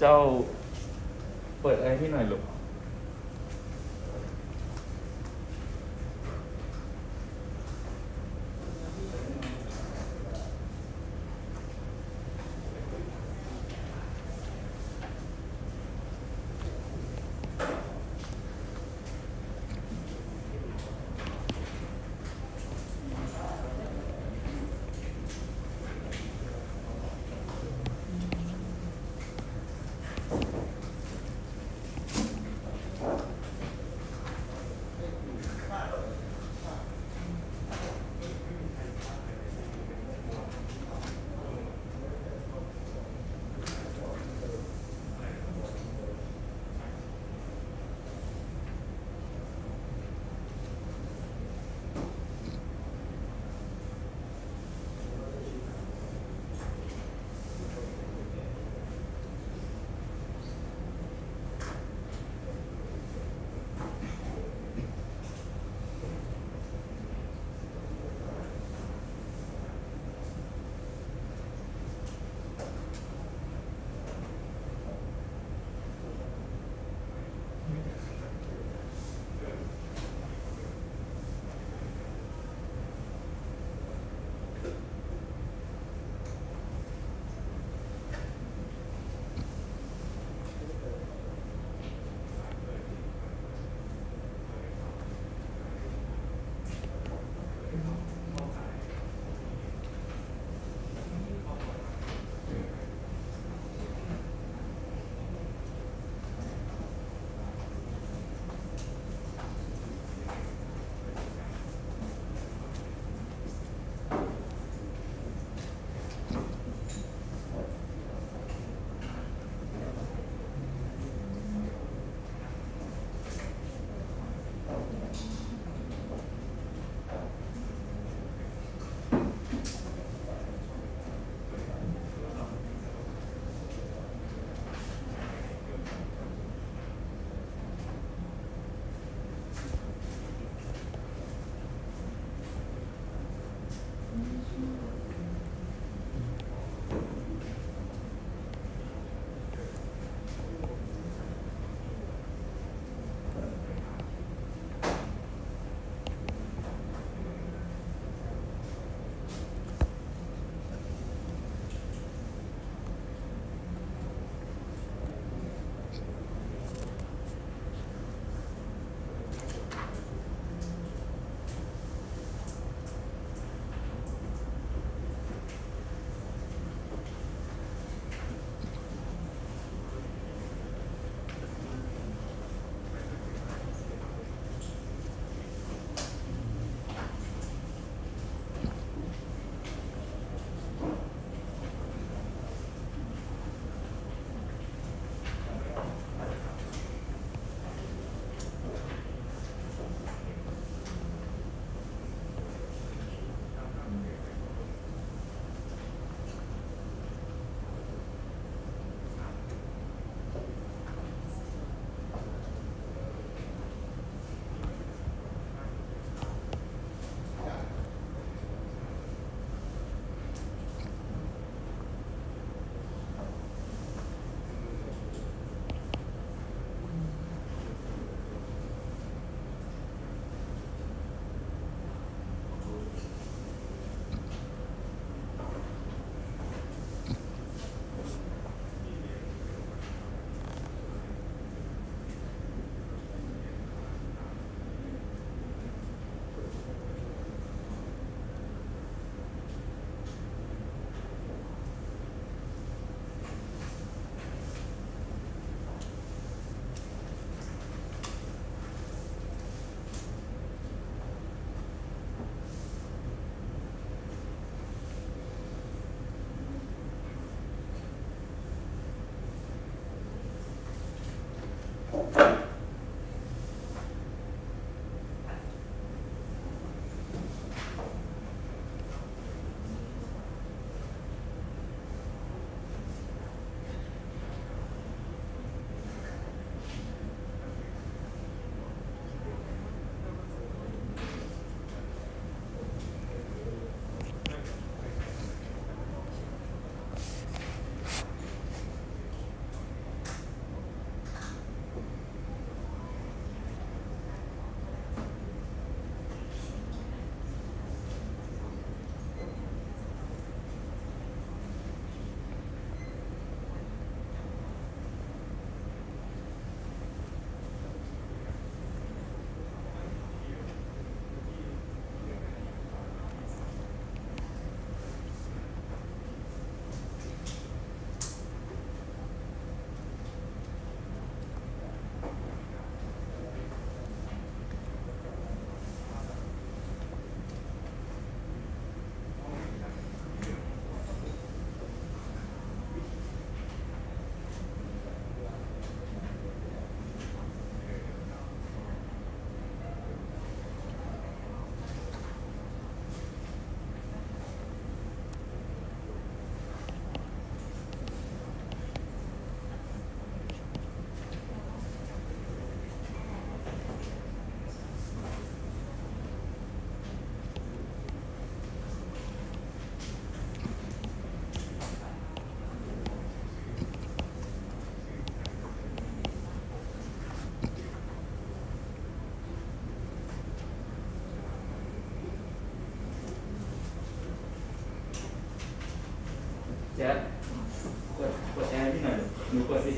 เจ้าเปิดอะไรให้หน่อยลูก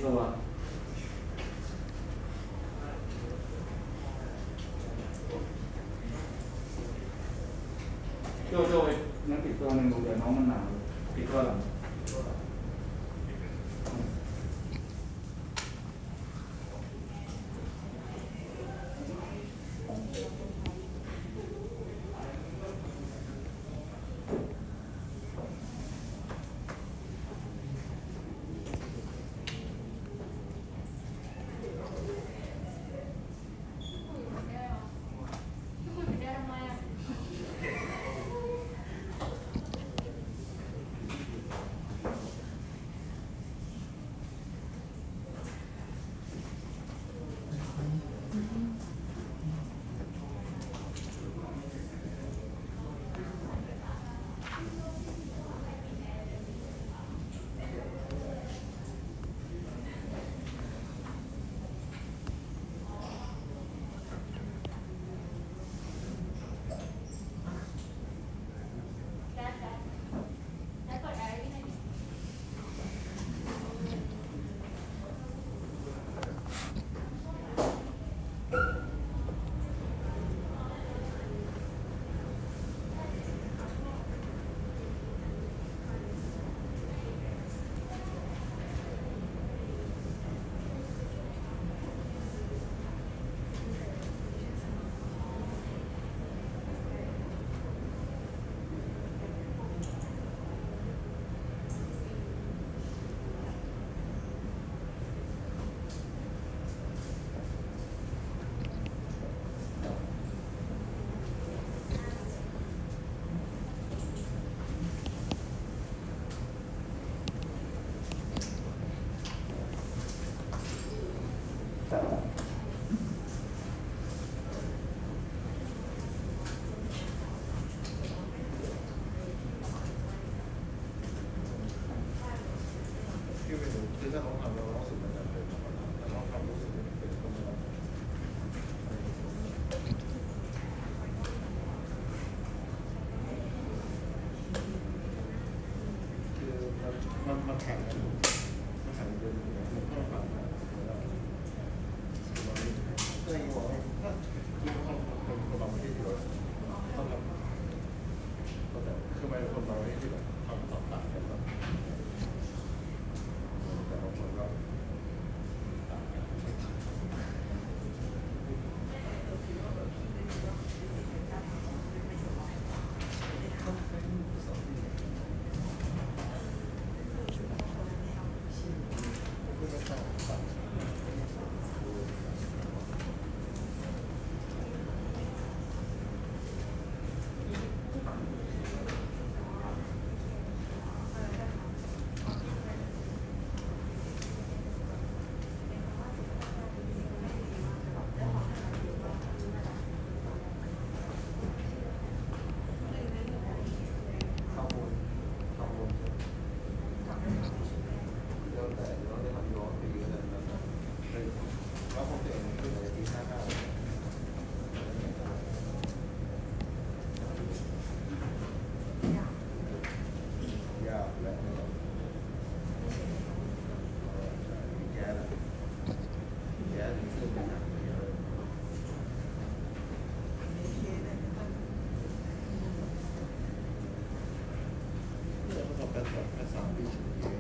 rồi Rồi rồi, nó kịp tôi nên một giờ nó mà nào kịp tôi làm Besser, besser.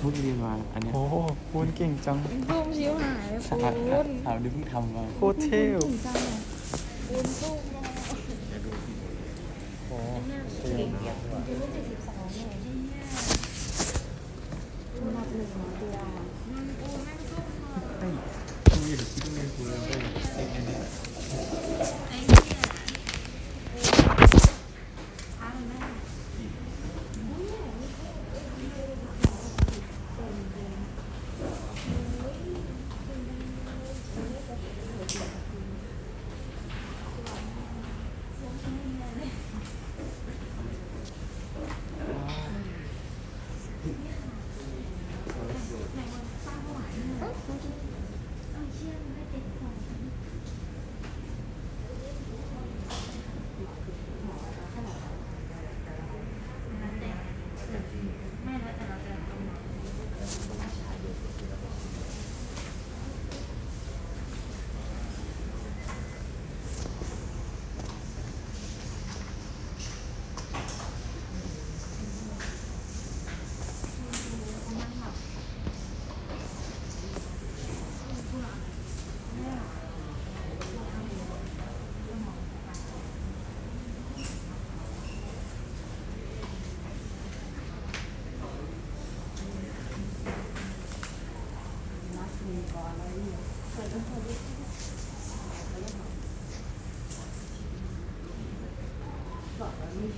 ทุกเรียนมาอันนี้โอ้โหปูนเก่งจังบูมชิวหายเลยปูนาดิเพิ่งทำมาโคตรเท่ปูนสู้ Well, I mean.